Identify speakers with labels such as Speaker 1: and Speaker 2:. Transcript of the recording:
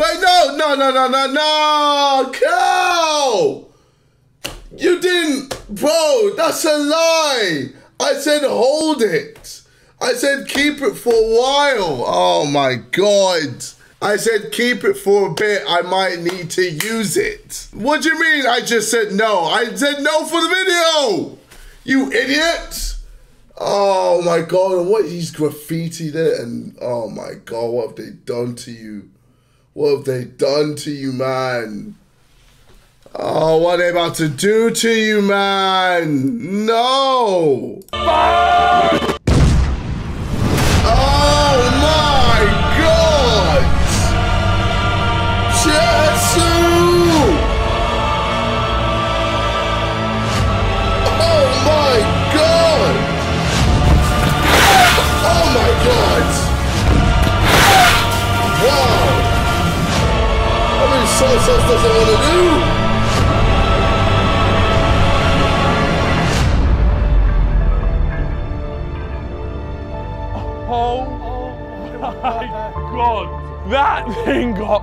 Speaker 1: Wait, no, no, no, no, no, no, Cal! You didn't, bro. That's a lie. I said hold it. I said keep it for a while. Oh my god. I said keep it for a bit. I might need to use it. What do you mean? I just said no. I said no for the video. You idiot. Oh my god. What he's graffitied it and oh my god, what have they done to you? What have they done to you, man? Oh, what are they about to do to you, man? No! Oh my god! Jetsu! Doesn't want to do?
Speaker 2: Oh my god! That thing got